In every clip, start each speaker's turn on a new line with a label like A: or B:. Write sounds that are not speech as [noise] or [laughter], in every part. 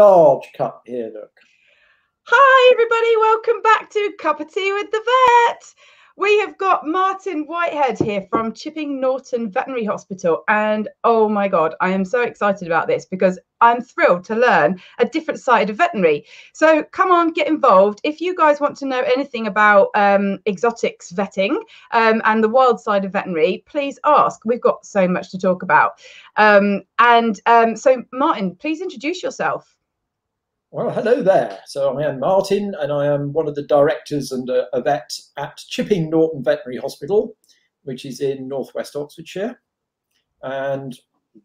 A: large cup here, look.
B: Hi, everybody. Welcome back to Cuppa Tea with the Vet. We have got Martin Whitehead here from Chipping Norton Veterinary Hospital. And oh my God, I am so excited about this because I'm thrilled to learn a different side of veterinary. So come on, get involved. If you guys want to know anything about um, exotics vetting um, and the wild side of veterinary, please ask. We've got so much to talk about. Um, and um, so, Martin, please introduce yourself.
A: Well, hello there. So I am Martin, and I am one of the directors and a, a, vet at Chipping Norton Veterinary Hospital, which is in northwest Oxfordshire. And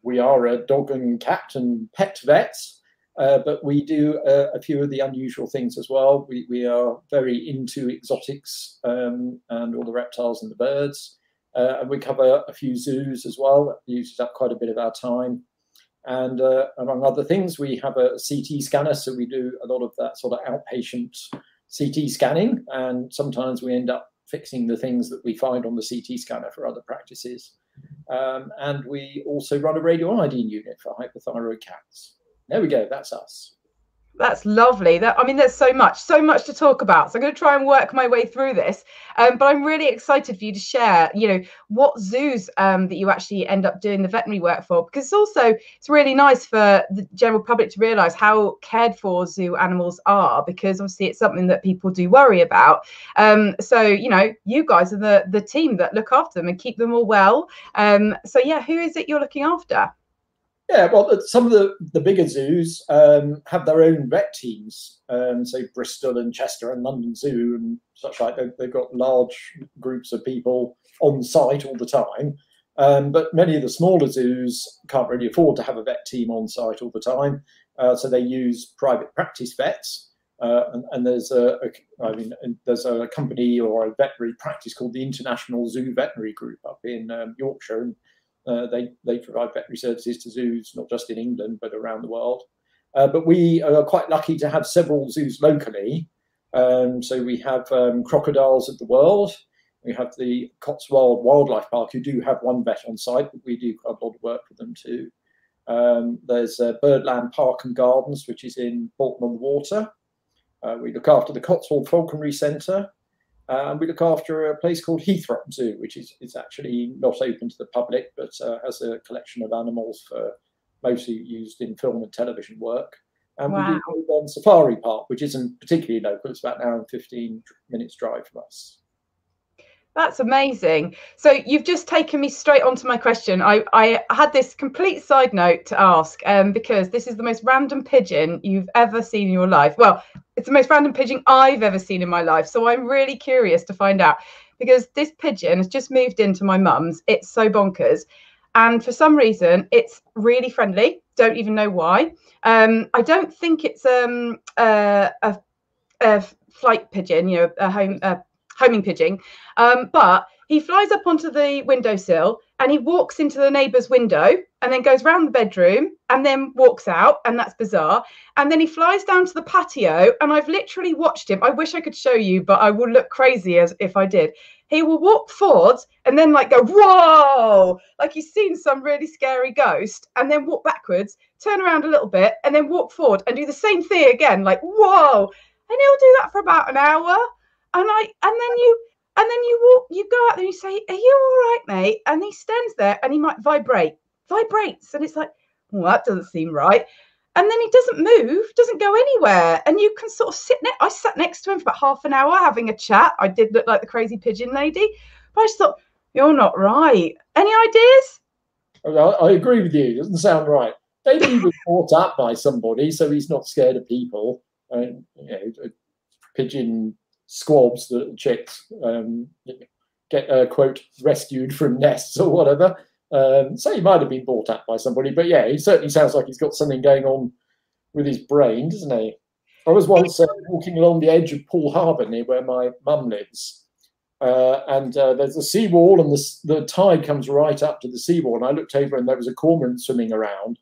A: we are a dog and cat and pet vets, uh, but we do uh, a few of the unusual things as well. We, we are very into exotics um, and all the reptiles and the birds. Uh, and we cover a few zoos as well. That uses up quite a bit of our time. And uh, among other things, we have a CT scanner, so we do a lot of that sort of outpatient CT scanning. And sometimes we end up fixing the things that we find on the CT scanner for other practices. Um, and we also run a radioiodine unit for hyperthyroid cats. There we go, that's us.
B: That's lovely. That I mean, there's so much, so much to talk about. So I'm going to try and work my way through this. Um, but I'm really excited for you to share, you know, what zoos um, that you actually end up doing the veterinary work for, because it's also it's really nice for the general public to realise how cared for zoo animals are, because obviously it's something that people do worry about. Um, so you know, you guys are the the team that look after them and keep them all well. Um, so yeah, who is it you're looking after?
A: Yeah, well, some of the, the bigger zoos um, have their own vet teams. Um, so Bristol and Chester and London Zoo and such like. They've, they've got large groups of people on site all the time. Um, but many of the smaller zoos can't really afford to have a vet team on site all the time. Uh, so they use private practice vets. Uh, and, and, there's a, a, I mean, there's a company or a veterinary practice called the International Zoo Veterinary Group up in um, Yorkshire, and uh, they, they provide veterinary services to zoos, not just in England, but around the world. Uh, but we are quite lucky to have several zoos locally. Um, so we have um, Crocodiles of the World. We have the Cotswold Wildlife Park, who do have one vet on site, but we do quite a lot of work for them too. Um, there's uh, Birdland Park and Gardens, which is in Bourton on the Water. Uh, we look after the Cotswold Falconry Centre, and we look after a place called Heythrop Zoo, which is, is actually not open to the public, but uh, has a collection of animals for mostly used in film and television work. And wow. we do Woburn Safari Park, which isn't particularly local. It's about an hour and 15 minutes drive from us.
B: That's amazing. So you've just taken me straight onto my question. I, I had this complete side note to ask um, because this is the most random pigeon you've ever seen in your life. Well, it's the most random pigeon I've ever seen in my life. So I'm really curious to find out because this pigeon has just moved into my mum's. It's so bonkers. And for some reason, it's really friendly. Don't even know why. Um, I don't think it's um, uh, a, a flight pigeon, you know, a home, a homing pigeon. Um, but he flies up onto the windowsill and he walks into the neighbour's window and then goes round the bedroom and then walks out. And that's bizarre. And then he flies down to the patio. And I've literally watched him. I wish I could show you, but I would look crazy as if I did. He will walk forwards and then like go, whoa, like he's seen some really scary ghost, and then walk backwards, turn around a little bit, and then walk forward and do the same thing again, like, whoa. And he'll do that for about an hour and I and then you and then you walk, you go out there and you say, Are you all right, mate? And he stands there and he might vibrate, vibrates. And it's like, well, that doesn't seem right. And then he doesn't move, doesn't go anywhere. And you can sort of sit next. I sat next to him for about half an hour having a chat. I did look like the crazy pigeon lady. But I just thought, You're not right. Any ideas?
A: I agree with you. It doesn't sound right. Maybe he was brought up by somebody, so he's not scared of people. And you know, pigeon squabs that chicks um, get uh, quote rescued from nests or whatever. Um, so he might have been brought up by somebody, but yeah, he certainly sounds like he's got something going on with his brain, doesn't he? I was once uh, walking along the edge of Poole Harbour near where my mum lives, uh, and uh, there's a seawall, and the, the tide comes right up to the seawall. And I looked over, and there was a cormorant swimming around,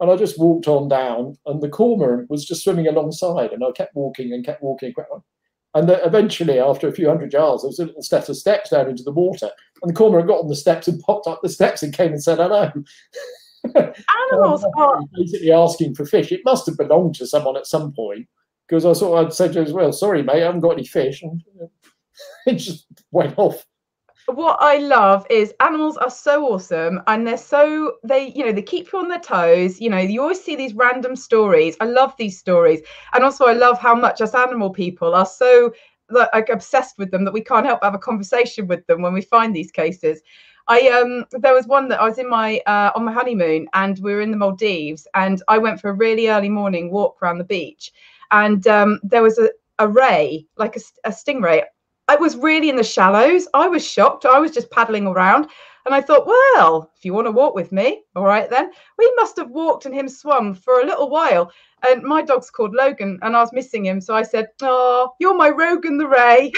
A: and I just walked on down, and the cormorant was just swimming alongside, and I kept walking and kept walking. And eventually, after a few hundred yards, there was a little set of steps down into the water. And the cormorant got on the steps and popped up the steps and came and said hello. [laughs]
B: Animals are
A: basically asking for fish. It must have belonged to someone at some point because I thought I'd said to him as well, sorry, mate, I haven't got any fish. And [laughs] it just went off.
B: What I love is animals are so awesome and they're so they you know they keep you on their toes. You know you always see these random stories. I love these stories. And also I love how much us animal people are so like obsessed with them that we can't help but have a conversation with them when we find these cases. I um there was one that I was in my uh, on my honeymoon and we were in the Maldives and I went for a really early morning walk around the beach. And um, there was a, a ray like a, a stingray I was really in the shallows. I was shocked. I was just paddling around. And I thought, well, if you want to walk with me, all right then. We must have walked and him swum for a little while. And my dog's called Logan, and I was missing him. So I said, Oh, you're my Rogan the Ray.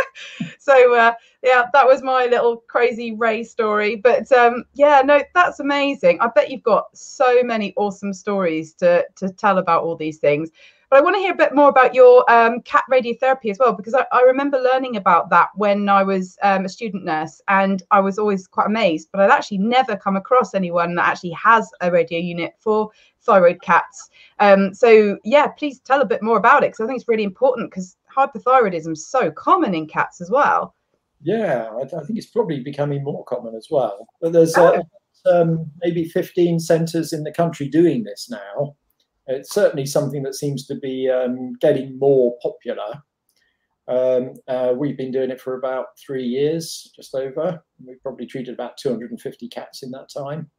B: [laughs] so uh, yeah, that was my little crazy Ray story. But um, yeah, no, that's amazing. I bet you've got so many awesome stories to to tell about all these things. But I want to hear a bit more about your um, cat radiotherapy as well, because I, I, remember learning about that when I was um, a student nurse, and I was always quite amazed. But I'd actually never come across anyone that actually has a radio unit for thyroid cats. Um, so yeah, please tell a bit more about it, because I think it's really important because hyperthyroidism is so common in cats as well.
A: Yeah, I, I, think it's probably becoming more common as well. But there's uh, oh. maybe 15 centres in the country doing this now. It's certainly something that seems to be um, getting more popular. Um, uh, we've been doing it for about three years, just over. We've probably treated about 250 cats in that time.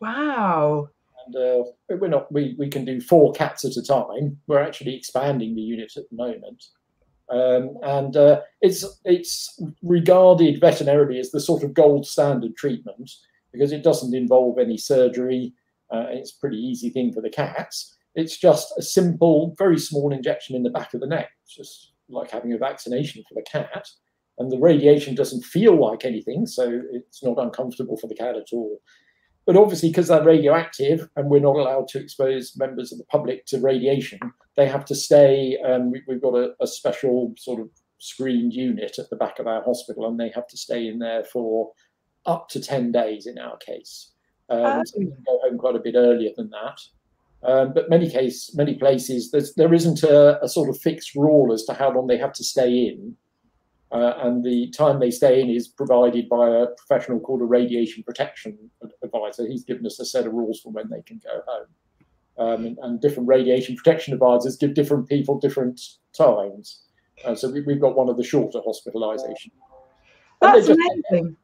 B: Wow.
A: And uh, we're not, we, we can do four cats at a time. We're actually expanding the unit at the moment. Um, and uh, it's it's regarded veterinarily as the sort of gold standard treatment because it doesn't involve any surgery. Uh, it's a pretty easy thing for the cats, it's just a simple, very small injection in the back of the neck. It's just like having a vaccination for the cat. And the radiation doesn't feel like anything, so it's not uncomfortable for the cat at all. But obviously, because they're radioactive and we're not allowed to expose members of the public to radiation, they have to stay. Um, we, have got a, a special sort of screened unit at the back of our hospital, and they have to stay in there for up to 10 days in our case. Um, um, so can go home quite a bit earlier than that. Um, but many case, many places, there's, there isn't a, a, sort of fixed rule as to how long they have to stay in. Uh, and the time they stay in is provided by a professional called a radiation protection advisor. He's given us a set of rules for when they can go home. Um, and, and, different radiation protection advisors give different people different times. Uh, so we, have got one of the shorter hospitalisation.
B: That's amazing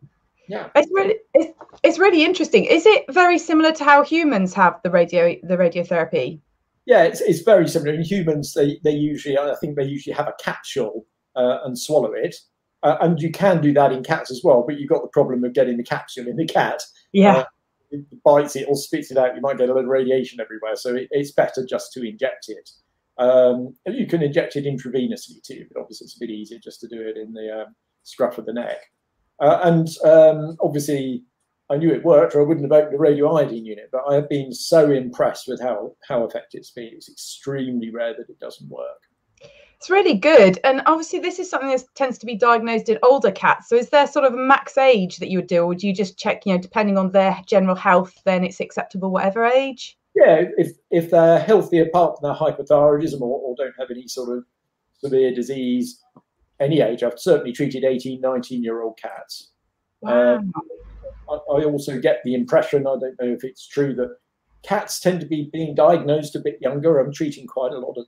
A: yeah.
B: It's really it's, it's really interesting. Is it very similar to how humans have the radio the radiotherapy?
A: Yeah it's, it's very similar. In humans they they usually i think they usually have a capsule uh, and swallow it. Uh, and you can do that in cats as well but you've got the problem of getting the capsule in the cat.
B: Yeah. Uh,
A: it bites it or spits it out. You might get a little radiation everywhere. So it, it's better just to inject it. Um, you can inject it intravenously too but obviously it's a bit easier just to do it in the um, scruff of the neck uh, and um, obviously, I knew it worked, or I wouldn't have opened a radioiodine unit. But I have been so impressed with how how effective it's been. It's extremely rare that it doesn't work.
B: It's really good, and obviously, this is something that tends to be diagnosed in older cats. So, is there sort of a max age that you would do, or would you just check, you know, depending on their general health, then it's acceptable whatever age?
A: Yeah, if if they're healthy apart from their hyperthyroidism or, or don't have any sort of severe disease, any age. I've certainly treated 18, 19 year old cats.
B: Wow. Um,
A: I, I, also get the impression, I don't know if it's true, that cats tend to be being diagnosed a bit younger. I'm treating quite a lot of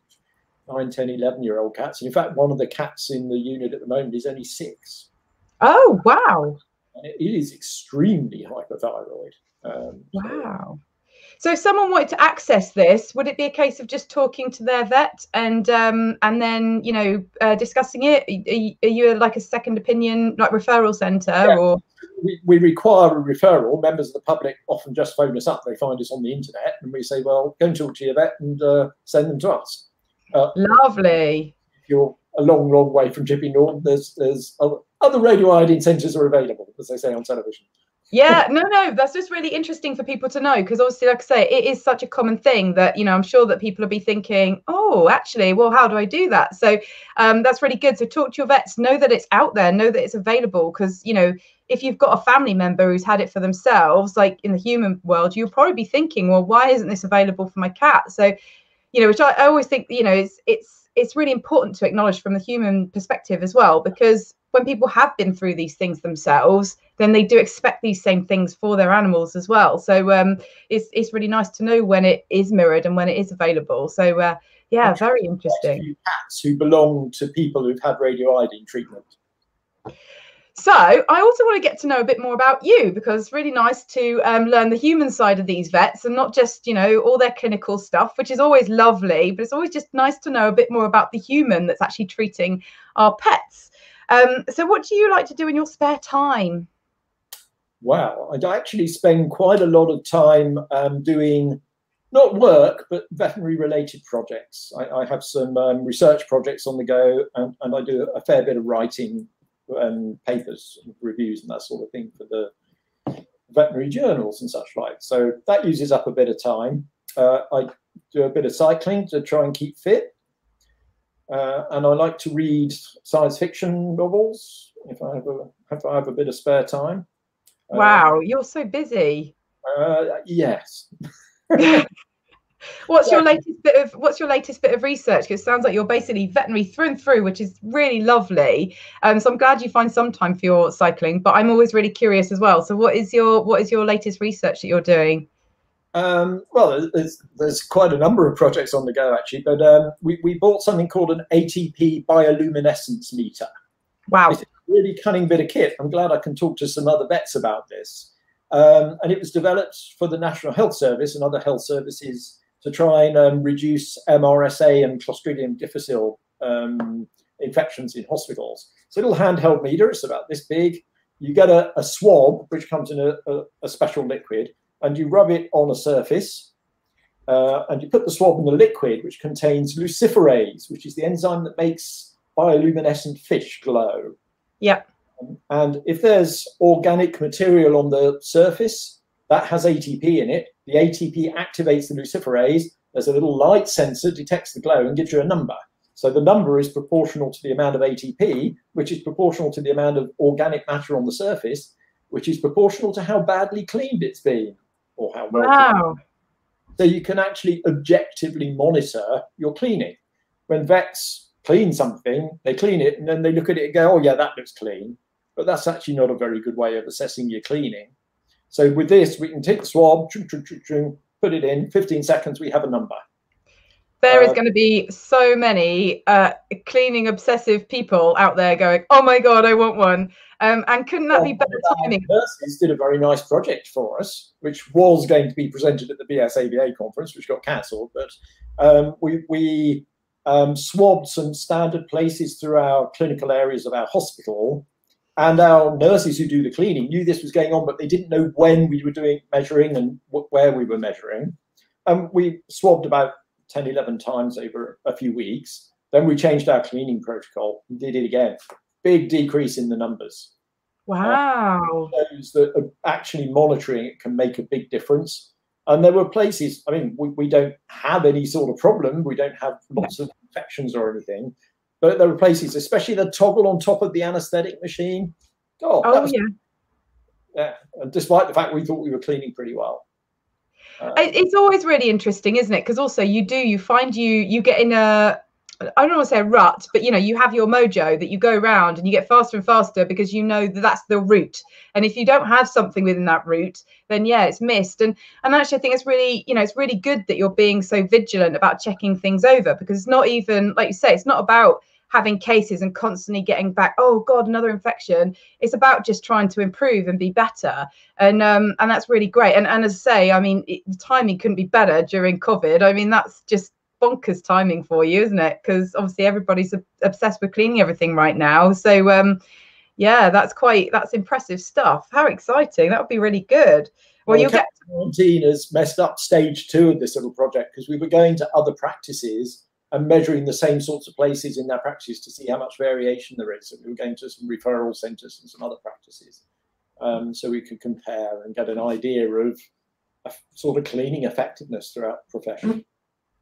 A: 9, 10, 11 year old cats. In fact, one of the cats in the unit at the moment is only six.
B: Oh, wow.
A: And it is extremely hyperthyroid. Um,
B: wow. So if someone wanted to access this, would it be a case of just talking to their vet and um, and then you know uh, discussing it? Are you, are you, like a second opinion like referral centre yeah. or?
A: We, we require a referral. Members of the public often just phone us up. They find us on the internet, and we say, "Well, go and talk to your vet and uh, send them to us."
B: Uh, Lovely.
A: If you're a long, long way from Chipping Norton, there's there's other radioiodine centres are available, as they say on television
B: yeah no no that's just really interesting for people to know because obviously like i say it is such a common thing that you know i'm sure that people will be thinking oh actually well how do i do that? So um, that's really good. So talk to your vets. Know that it's out there. Know that it's available because you know if you've got a family member who's had it for themselves, like in the human world, you'll probably be thinking, well, why isn't this available for my cat? So, you know, which I, I always think, you know, it's it's it's really important to acknowledge from the human perspective as well, because when people have been through these things themselves, then they do expect these same things for their animals as well. So um, it's it's really nice to know when it is mirrored and when it is available. So uh, yeah, very interesting.
A: Cats who belong to people who've had radioiodine treatment.
B: So I also want to get to know a bit more about you because it's really nice to um, learn the human side of these vets and not just you know all their clinical stuff, which is always lovely, but it's always just nice to know a bit more about the human that's actually treating our pets. Um, so what do you like to do in your spare time?
A: Wow, I'd actually spend quite a lot of time um, doing not work, but veterinary related projects. I, I have some um, research projects on the go, and, and, I do a fair bit of writing um, papers, and reviews, and that sort of thing for the veterinary journals and such like. So that uses up a bit of time. Uh, I do a bit of cycling to try and keep fit. Uh, and I like to read science fiction novels if I have a, if I have a bit of spare time.
B: Wow, uh, you're so busy.
A: Uh, yes. [laughs]
B: what's your latest bit of what's your latest bit of research? Because it sounds like you're basically veterinary through and through which is really lovely. Um, so i'm glad you find some time for your cycling but i'm always really curious as well. So what is your what is your latest research that you're doing?
A: Um, well there's, there's quite a number of projects on the go actually but um, we, we bought something called an atp bioluminescence meter
B: wow
A: it's a really cunning bit of kit i'm glad i can talk to some other vets about this um, and it was developed for the National Health Service and other health services to try and um, reduce MRSA and Clostridium difficile um, infections in hospitals. It's a little handheld meter, it's about this big. You get a, a swab, which comes in a, a, a, special liquid, and you rub it on a surface. Uh, and you put the swab in the liquid, which contains luciferase, which is the enzyme that makes bioluminescent fish glow.
B: Yep.
A: And if there's organic material on the surface that has ATP in it, the ATP activates the luciferase. There's a little light sensor, detects the glow, and gives you a number. So the number is proportional to the amount of ATP, which is proportional to the amount of organic matter on the surface, which is proportional to how badly cleaned it's been or how well.
B: Wow.
A: So you can actually objectively monitor your cleaning. When vets clean something, they clean it and then they look at it and go, oh, yeah, that looks clean but that's actually not a very good way of assessing your cleaning. So with this, we can take the swab, put it in, 15 seconds, we have a number.
B: There uh, is going to be so many uh, cleaning obsessive people out there going, "Oh my god, I want one!" Um, and couldn't that well, be better timing?
A: Nurses did a very nice project for us, which was going to be presented at the BSAVA conference, which got cancelled. But um, we we um, swabbed some standard places through our clinical areas of our hospital and our nurses who do the cleaning knew this was going on, but they didn't know when we were doing measuring and where we were measuring. And we swabbed about 10, 11 times over a few weeks. Then we changed our cleaning protocol and did it again. Big decrease in the numbers.
B: Wow.
A: Uh, shows that uh, actually monitoring it can make a big difference. And there were places, I mean, we, we don't have any sort of problem. We don't have lots of infections or anything. But there were places, especially the toggle on top of the anesthetic machine.
B: God, oh, was, yeah.
A: Yeah. And despite the fact we thought we were cleaning pretty well.
B: Uh, it's always really interesting, isn't it? Because also you do, you find you, you get in a, I don't want to say a rut, but you know, you have your mojo that you go around and you get faster and faster because you know that that's the route. And if you don't have something within that route, then yeah, it's missed. And and actually, I think it's really, you know, it's really good that you're being so vigilant about checking things over because it's not even like you say, it's not about having cases and constantly getting back oh god another infection it's about just trying to improve and be better and um and that's really great and and as i say i mean it, the timing couldn't be better during covid i mean that's just bonkers timing for you isn't it? Because obviously everybody's obsessed with cleaning everything right now. So um yeah that's quite that's impressive stuff. How exciting. That would be really good. Well, well you'll get
A: quarantine has messed up stage two of this little project because we were going to other practices and measuring the same sorts of places in their practices to see how much variation there is. So we were going to some referral centres and some other practices, um, so we could compare and get an idea of a sort of cleaning effectiveness throughout the profession.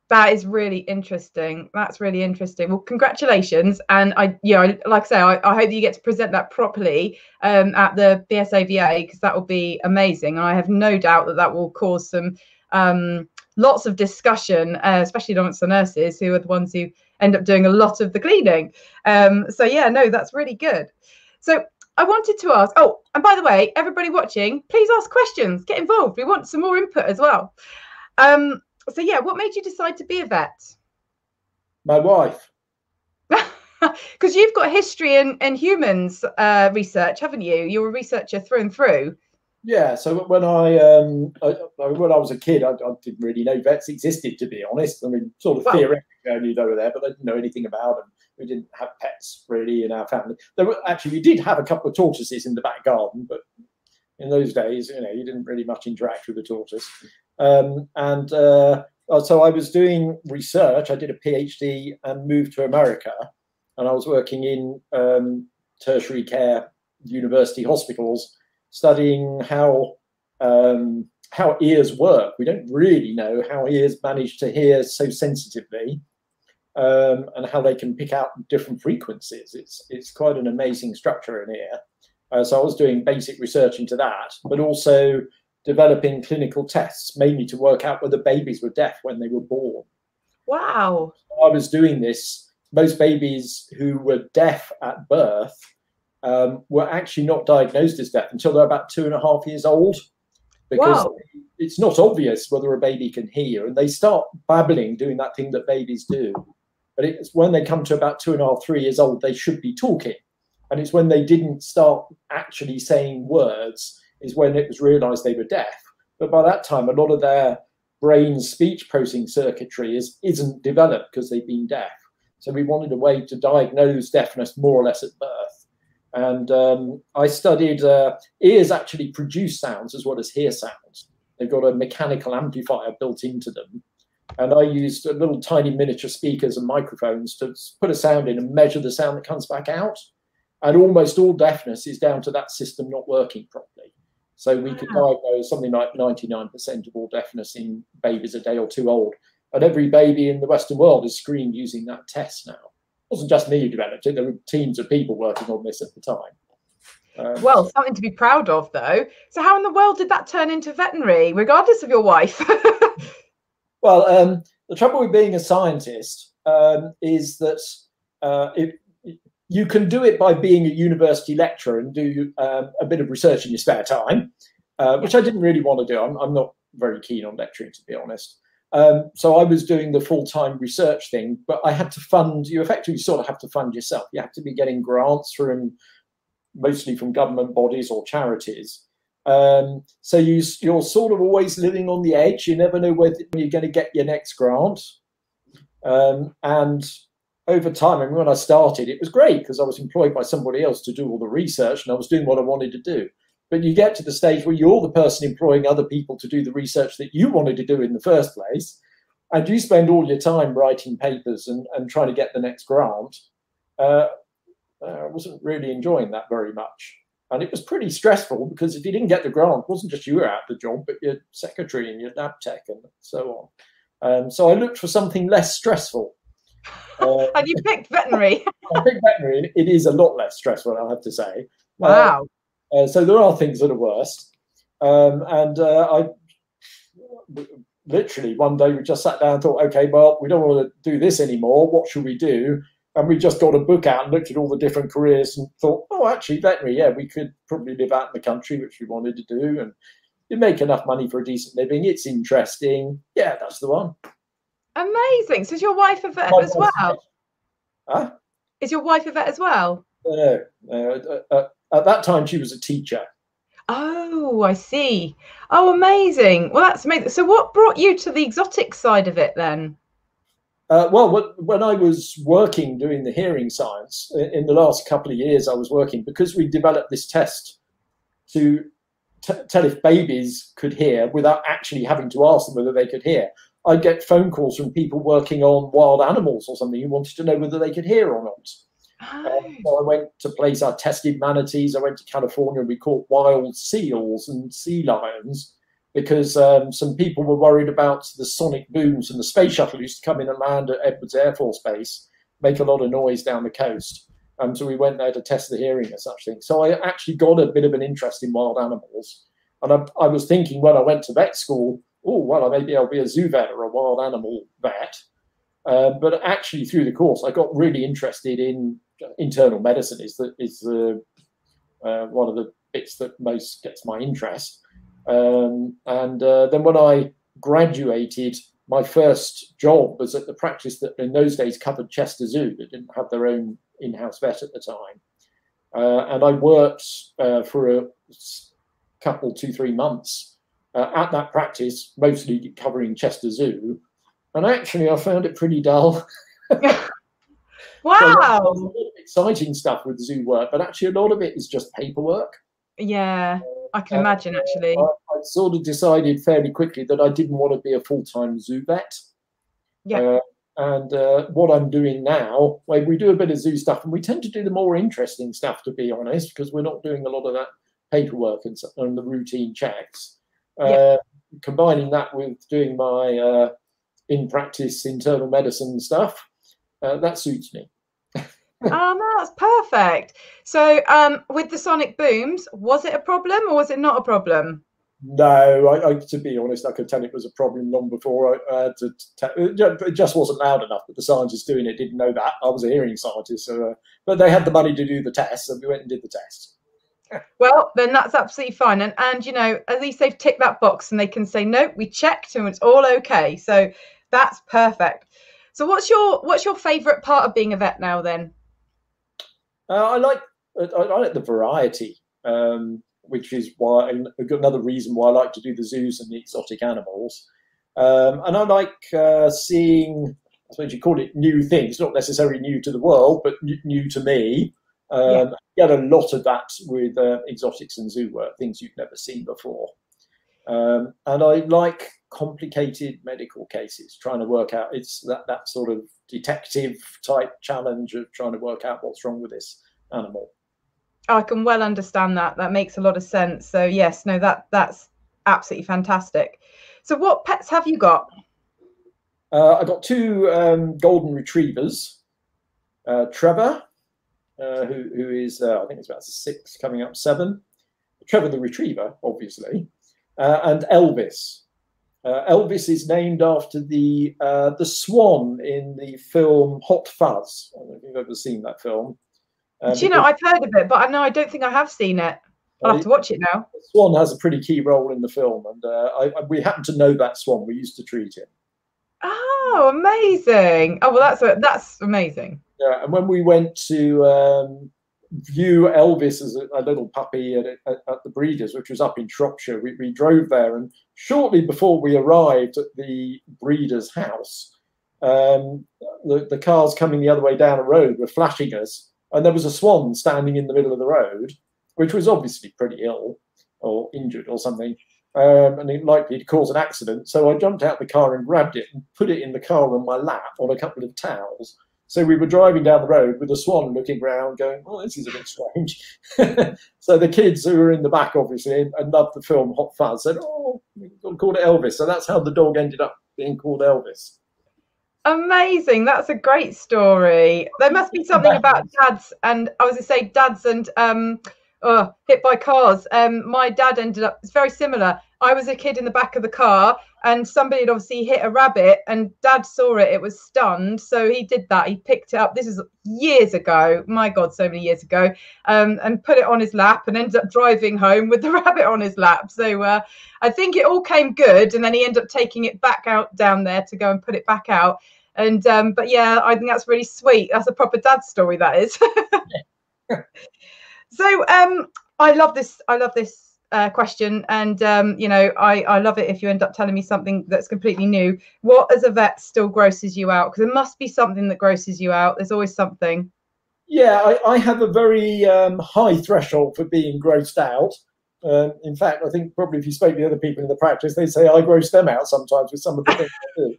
B: That is really interesting. That's really interesting. Well, congratulations, and I, yeah, I, like I say, I, I, hope you get to present that properly um, at the BSAVA because that will be amazing. And I have no doubt that that will cause some um, lots of discussion, uh, especially amongst the nurses who are the ones who end up doing a lot of the cleaning. Um, so yeah, no, that's really good. So I wanted to ask. Oh, and by the way, everybody watching, please ask questions. Get involved. We want some more input as well. Um, so yeah, what made you decide to be a vet?
A: My wife. [laughs]
B: Because you've got history in, in humans uh, research, haven't you? You're a researcher through and through.
A: Yeah. So when I, um, I, when I was a kid, I, I, didn't really know vets existed. To be honest, I mean, sort of well, theoretically, I knew they were there, but I didn't know anything about them. We didn't have pets really in our family. There were actually we did have a couple of tortoises in the back garden, but in those days, you know, you didn't really much interact with the tortoise. Um, and uh, uh, so I was doing research. I did a PhD and moved to America, and I was working in um, tertiary care university hospitals, studying how um, how ears work. We don't really know how ears manage to hear so sensitively, um, and how they can pick out different frequencies. It's it's quite an amazing structure in ear. Uh, so I was doing basic research into that, but also developing clinical tests, mainly to work out whether babies were deaf when they were born.
B: Wow.
A: I was doing this. Most babies who were deaf at birth um, were actually not diagnosed as deaf until they're about two and a half years old because wow. it's not obvious whether a baby can hear. And they start babbling, doing that thing that babies do. But it's when they come to about two and a half, three years old, they should be talking. And it's when they didn't start actually saying words is when it was realized they were deaf. But by that time, a lot of their brain speech processing circuitry is, isn't developed because they've been deaf. So we wanted a way to diagnose deafness more or less at birth. And um, I studied uh, ears actually produce sounds as well as hear sounds. They've got a mechanical amplifier built into them. And I used little tiny miniature speakers and microphones to put a sound in and measure the sound that comes back out. And almost all deafness is down to that system not working properly. So we could diagnose something like 99% of all deafness in babies a day or two old. And every baby in the Western world is screened using that test now. It wasn't just me who developed it, there were teams of people working on this at the time.
B: Um, well, something to be proud of, though. So, how in the world did that turn into veterinary, regardless of your wife? [laughs]
A: well, um, the trouble with being a scientist um, is that uh, it, you can do it by being a university lecturer and do um, a bit of research in your spare time, uh, which I didn't really want to do. I'm, I'm, not very keen on lecturing, to be honest. Um, so I was doing the full time research thing, but I had to fund. You effectively sort of have to fund yourself. You have to be getting grants from mostly from government bodies or charities. Um, so you, you're sort of always living on the edge. You never know whether you're going to get your next grant. Um, and over time, mean, when I started, it was great because I was employed by somebody else to do all the research and I was doing what I wanted to do. But you get to the stage where you're the person employing other people to do the research that you wanted to do in the first place, and you spend all your time writing papers and, and trying to get the next grant. Uh, I wasn't really enjoying that very much. And it was pretty stressful because if you didn't get the grant, it wasn't just you were out the job, but your secretary and your lab tech and so on. Um, so I looked for something less stressful.
B: Uh, and you picked veterinary. [laughs]
A: I picked veterinary. It is a lot less stressful, I have to say.
B: Wow.
A: Uh, uh, so there are things that are worse. Um, and uh, I literally one day we just sat down and thought, okay, well, we don't want to do this anymore. What should we do? And we just got a book out and looked at all the different careers and thought, oh, actually, veterinary, yeah, we could probably live out in the country, which we wanted to do. And you make enough money for a decent living. It's interesting. Yeah, that's the one.
B: Amazing. So is your wife a vet as well? Huh? Is your wife a vet as well?
A: No, no. Uh, uh, at that time, she was a teacher.
B: Oh, I see. Oh, amazing. Well, that's amazing. So, what brought you to the exotic side of it then?
A: Uh, well, when I was working doing the hearing science in the last couple of years, I was working because we developed this test to tell if babies could hear without actually having to ask them whether they could hear. I'd get phone calls from people working on wild animals or something who wanted to know whether they could hear or not. Oh. Um, so I went to place, I tested manatees. I went to California and we caught wild seals and sea lions because um, some people were worried about the sonic booms and the space shuttle used to come in and land at Edwards Air Force Base, make a lot of noise down the coast. Um, so we went there to test the hearing and such things. So I actually got a bit of an interest in wild animals. And I, I was thinking when I went to vet school, oh, well, maybe I'll be a zoo vet or a wild animal vet. Uh, but actually, through the course, I got really interested in internal medicine. Is the is the uh, one of the bits that most gets my interest. Um, and uh, then when I graduated, my first job was at the practice that in those days covered Chester Zoo, that didn't have their own in-house vet at the time. Uh, and I worked uh, for a couple, two, three months uh, at that practice, mostly covering Chester Zoo. And actually, I found it pretty dull. [laughs]
B: wow.
A: So exciting stuff with zoo work, but actually, a lot of it is just paperwork.
B: Yeah, I can imagine actually.
A: I, I, sort of decided fairly quickly that I didn't want to be a full time zoo vet.
B: Yeah. Uh,
A: and uh, what I'm doing now, we do a bit of zoo stuff, and we tend to do the more interesting stuff, to be honest, because we're not doing a lot of that paperwork and, and the routine checks. Uh, yeah. Combining that with doing my uh, in practice internal medicine stuff, uh, that suits me.
B: oh [laughs] no, that's perfect. So, um, with the sonic booms, was it a problem or was it not a problem?
A: No, I, I, to be honest, I could tell it was a problem long before I had to. it just wasn't loud enough. But the scientists doing it didn't know that. I was a hearing scientist, so uh, but they had the money to do the test, so we went and did the test.
B: Well, then that's absolutely fine, and and you know at least they've ticked that box, and they can say no, we checked and it's all okay. So that's perfect. So what's your what's your favourite part of being a vet now then?
A: Uh, I like I, I like the variety. Um, which is why another reason why I like to do the zoos and the exotic animals. Um, and I like uh, seeing, I suppose you call it new things, not necessarily new to the world, but new to me. Um, yeah. Get a lot of that with uh, exotics and zoo work, things you've never seen before. Um, and I like complicated medical cases, trying to work out it's that, that sort of detective type challenge of trying to work out what's wrong with this animal.
B: I can well understand that. That makes a lot of sense. So yes, no, that that's absolutely fantastic. So what pets have you got?
A: Uh, I got two um, golden retrievers. Uh, Trevor, uh, who who is uh, I think it's about six, coming up seven. Trevor the retriever, obviously, uh, and Elvis. Uh, Elvis is named after the the swan in the film Hot Fuzz. I don't know if you've ever seen that film.
B: Um, Do you know, I've heard of it, but I know I don't think I have seen it. I'll have to watch it now.
A: Swan has a pretty key role in the film, and uh, I, I, we happen to know that Swan. We used to treat him.
B: Oh, amazing! Oh well, that's a, that's amazing.
A: Yeah, and when we went to um, view Elvis as a, a little puppy at, at, at, the breeders, which was up in Shropshire, we, we drove there, and shortly before we arrived at the breeder's house, um, the, the cars coming the other way down the road were flashing us and there was a swan standing in the middle of the road, which was obviously pretty ill or injured or something, um, and it likely to cause an accident. So I jumped out the car and grabbed it and put it in the car on my lap on a couple of towels. So we were driving down the road with a swan looking round, going, "Oh, this is a bit strange." [laughs] so the kids who were in the back, obviously, and loved the film Hot Fuzz, said, "Oh, we've call it Elvis." So that's how the dog ended up being called Elvis.
B: Amazing. That's a great story. There must be something about dads and I was going to say dads and um oh, hit by cars. Um my dad ended up it's very similar. I was a kid in the back of the car and somebody had obviously hit a rabbit and dad saw it. It was stunned. So he did that. He picked it up. This is years ago. My God, so many years ago. Um, and put it on his lap and ended up driving home with the [laughs] rabbit on his lap. So uh, I think it all came good. And then he ended up taking it back out down there to go and put it back out. And um, but yeah, I think that's really sweet. That's a proper dad story. That is. [laughs] [laughs] so um, I love this. I love this uh, question, and um, you know, I I love it if you end up telling me something that's completely new. What as a vet still grosses you out? Because there must be something that grosses you out. There's always something.
A: Yeah, I, I have a very um, high threshold for being grossed out. Um, in fact, I think probably if you spoke to other people in the practice, they say I gross them out sometimes with some of the things I do.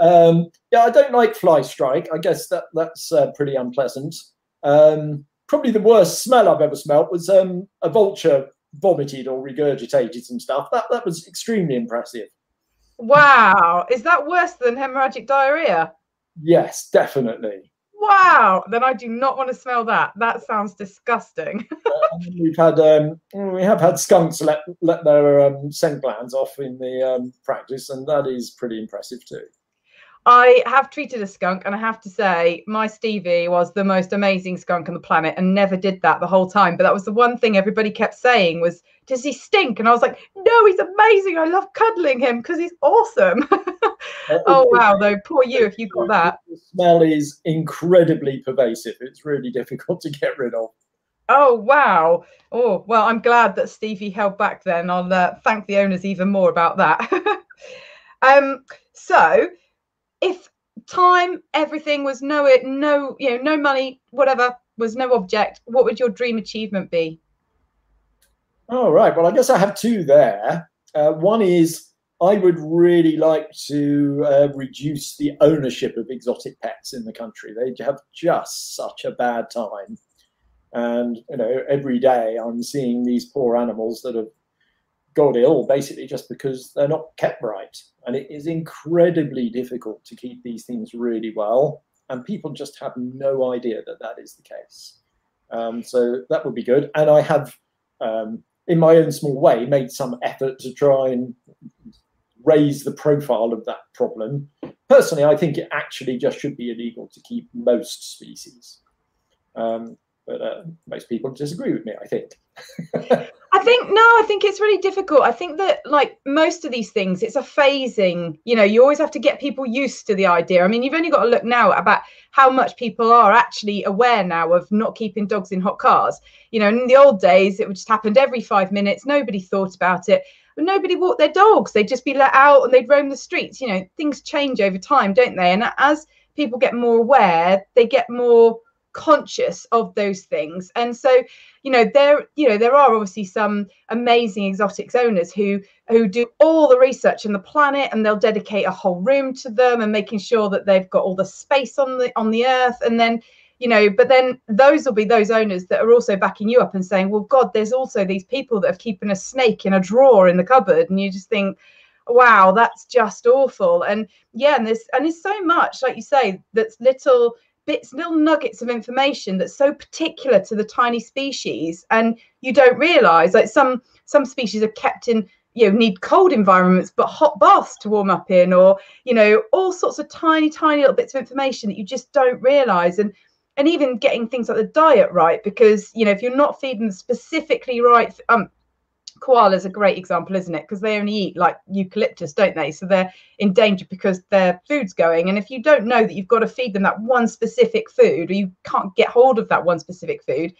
A: Um, yeah, I don't like fly strike. I guess that that's uh, pretty unpleasant. Um, probably the worst smell I've ever smelt was um, a vulture vomited or regurgitated some stuff. That that was extremely impressive.
B: Wow, is that worse than hemorrhagic diarrhea?
A: Yes, definitely.
B: Wow, then I do not want to smell that. That sounds disgusting. [laughs]
A: we've had um, we have had skunks let let their um, scent glands off in the um, practice, and that is pretty impressive too.
B: I have treated a skunk, and I have to say, my Stevie was the most amazing skunk on the planet, and never did that the whole time. But that was the one thing everybody kept saying was, "Does he stink?" And I was like, "No, he's amazing. I love cuddling him because he's awesome." [laughs] oh wow, though, poor you if you got that.
A: The [laughs] smell is incredibly pervasive. It's really difficult to get rid of.
B: Oh wow! Oh well, I'm glad that Stevie held back. Then I'll uh, thank the owners even more about that. [laughs] um, so if time, everything was no it, no, you know, no money, whatever was no object, what would your dream achievement be?
A: All right. Well, I guess I have two there. Uh, one is I would really like to uh, reduce the ownership of exotic pets in the country. They have just such a bad time. And, you know, every day I'm seeing these poor animals that have got ill basically just because they're not kept right. And it is incredibly difficult to keep these things really well. And people just have no idea that that is the case. Um, so that would be good. And I have, um, in my own small way, made some effort to try and raise the profile of that problem. Personally, I think it actually just should be illegal to keep most species. Um, but uh, most people disagree with me, I think.
B: I think no, I think it's really difficult. I think that like most of these things, it's a phasing. You know, you always have to get people used to the idea. I mean, you've only got to look now about how much people are actually aware now of not keeping dogs in hot cars. You know, in the old days, it just happened every five minutes. Nobody thought about it. Nobody walked their dogs. They'd just be let out and they'd roam the streets. You know, things change over time, don't they? And as people get more aware, they get more conscious of those things. And so you know there you know there are obviously some amazing exotics owners who who do all the research in the planet and they'll dedicate a whole room to them and making sure that they've got all the space on the on the earth. And then you know but then those will be those owners that are also backing you up and saying well god there's also these people that have keeping a snake in a drawer in the cupboard. And you just think wow that's just awful. And yeah and there's and there's so much like you say that's little bits, little nuggets of information that's so particular to the tiny species, and you don't realize like some some species are kept in you know need cold environments but hot baths to warm up in or you know all sorts of tiny tiny little bits of information that you just don't realize and and even getting things like the diet right because you know if you're not feeding specifically right um koalas a great example, isn't it? Because they only eat like eucalyptus, don't they? So they're in danger because their food's going. And if you don't know that you've got to feed them that one specific food, or you can't get hold of that one specific food,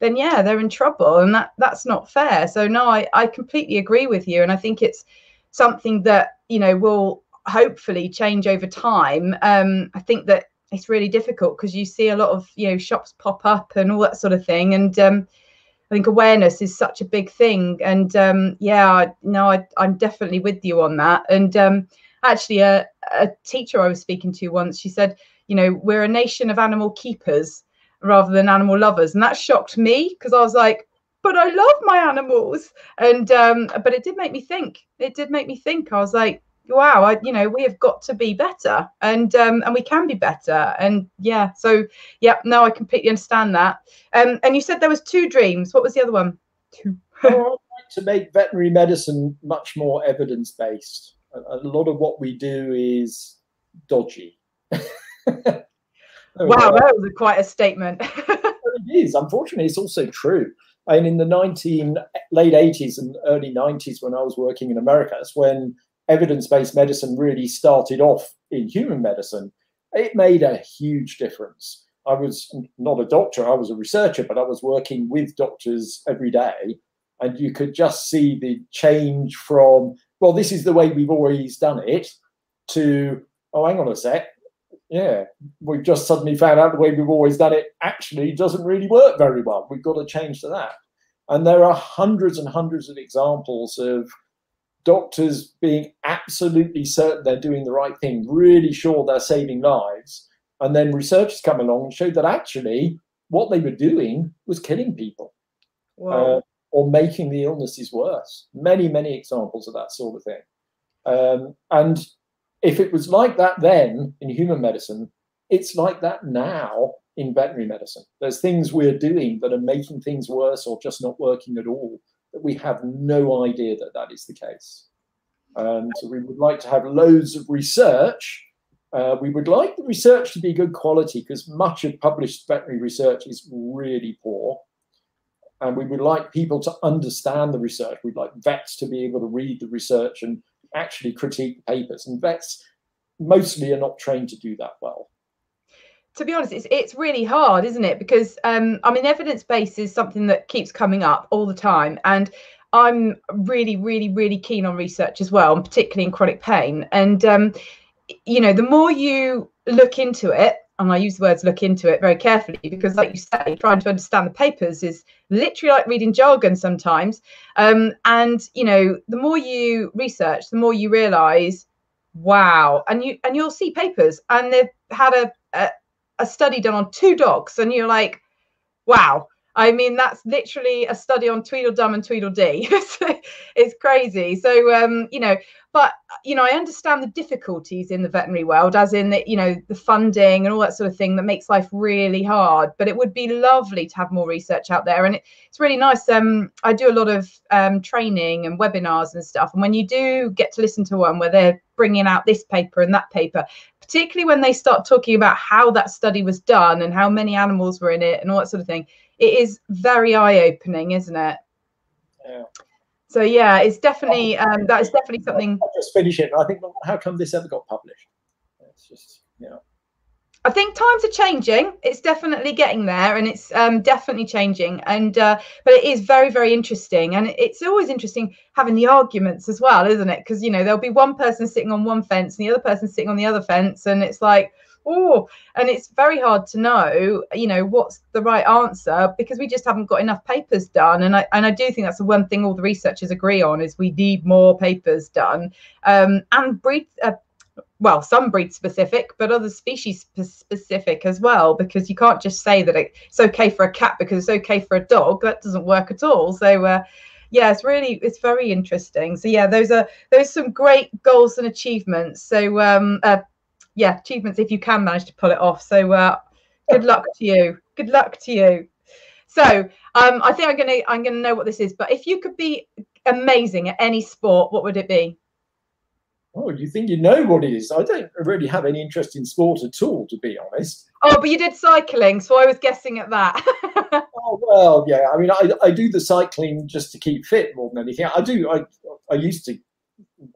B: then yeah, they're in trouble, and that that's not fair. So no, I I completely agree with you, and I think it's something that you know will hopefully change over time. Um, I think that it's really difficult because you see a lot of you know shops pop up and all that sort of thing, and um, I think awareness is such a big thing. And um, yeah, no, I, am definitely with you on that. And um, actually, a, a teacher I was speaking to once, she said, you know, we're a nation of animal keepers rather than animal lovers. And that shocked me because I was like, but I love my animals. And um, but it did make me think. It did make me think. I was like, wow, I, you know, we have got to be better, and um, and we can be better, and yeah. So yeah, no, I completely understand that. Um, and you said there was two dreams. What was the other one?
A: Two. [laughs] [laughs] well, like to make veterinary medicine much more evidence based. A, a, lot of what we do is dodgy. [laughs]
B: wow, that was a, quite a statement.
A: it is. Unfortunately, it's also true. I mean, in the 19 late 80s and early 90s, when I was working in America, that's when evidence-based medicine really started off in human medicine, it made a huge difference. I was not a doctor, I was a researcher, but I was working with doctors every day. And you could just see the change from, well, this is the way we've always done it, to, oh, hang on a sec. Yeah, we've just suddenly found out the way we've always done it actually doesn't really work very well. We've got to change to that. And there are hundreds and hundreds of examples of doctors being absolutely certain they're doing the right thing, really sure they're saving lives. And then researchers come along and showed that actually what they were doing was killing people. Uh, or making the illnesses worse. Many, many examples of that sort of thing. Um, and if it was like that then in human medicine, it's like that now in veterinary medicine. There's things we're doing that are making things worse or just not working at all that we have no idea that that is the case. And so we would like to have loads of research. Uh, we would like the research to be good quality because much of published veterinary research is really poor. And we would like people to understand the research. We'd like vets to be able to read the research and actually critique papers. And vets mostly are not trained to do that well
B: to be honest, it's it's really hard, isn't it? Because um, I mean, evidence base is something that keeps coming up all the time, and I'm really, really, really keen on research as well, and particularly in chronic pain. And um, you know, the more you look into it, and I use the words look into it very carefully because, like you say, trying to understand the papers is literally like reading jargon sometimes. Um, and you know, the more you research, the more you realise, wow, and you and you'll see papers, and they've had a, a a study done on two dogs, and you're like, wow. I mean, that's literally a study on Tweedledum and Tweedledee. [laughs] it's crazy. So, um, you know, but you know, I understand the difficulties in the veterinary world, as in that, you know, the funding and all that sort of thing that makes life really hard. But it would be lovely to have more research out there, and it, it's really nice. Um, I do a lot of um, training and webinars and stuff, and when you do get to listen to one where they're bringing out this paper and that paper, particularly when they start talking about how that study was done and how many animals were in it and all that sort of thing. It is very eye-opening, isn't it?
A: Yeah.
B: So yeah, it's definitely um, that is definitely something.
A: I'll just finish it. I think, how come this ever got published? It's just, you know.
B: I think times are changing. It's definitely getting there, and it's um, definitely changing. And uh, but it is very, very interesting, and it's always interesting having the arguments as well, isn't it? Because you know there'll be one person sitting on one fence and the other person sitting on the other fence, and it's like, oh, and it's very hard to know, you know, what's the right answer because we just haven't got enough papers done. And I and I do think that's the one thing all the researchers agree on is we need more papers done. Um, and breed. Uh, well, some breed specific, but other species specific as well, because you can't just say that it's okay for a cat because it's okay for a dog. That doesn't work at all. So, uh, yeah, it's really it's very interesting. So, yeah, those are those are some great goals and achievements. So, um, uh, yeah, achievements if you can manage to pull it off. So, uh, good luck to you. Good luck to you. So, um, I think I'm gonna I'm gonna know what this is. But if you could be amazing at any sport, what would it be?
A: Oh, you think you know what it is? I don't really have any interest in sport at all, to be honest.
B: Oh, but you did cycling, so I was guessing at that. [laughs]
A: oh well, yeah. I mean, I, I do the cycling just to keep fit more than anything. I do. I I used to